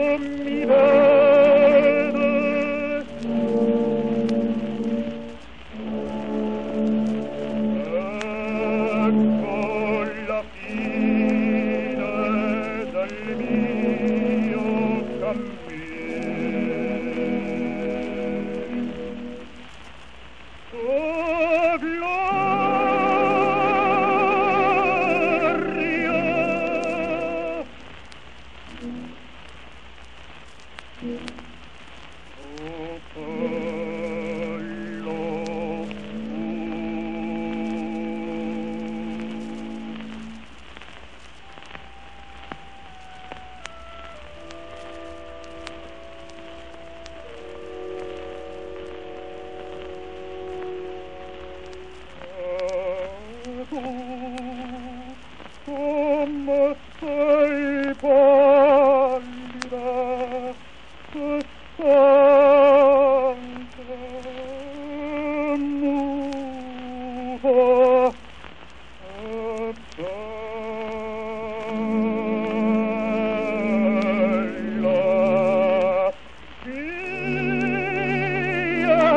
non mi vede ecco la fine del mio cammino Oh,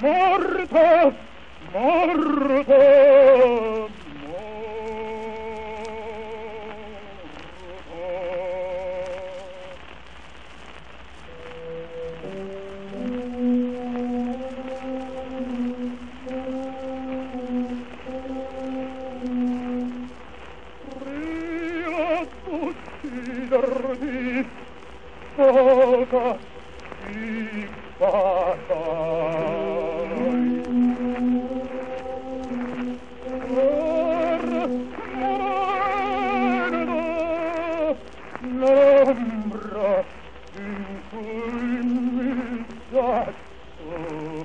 morto morto Oh, God. Oh, God. Oh, God. oh,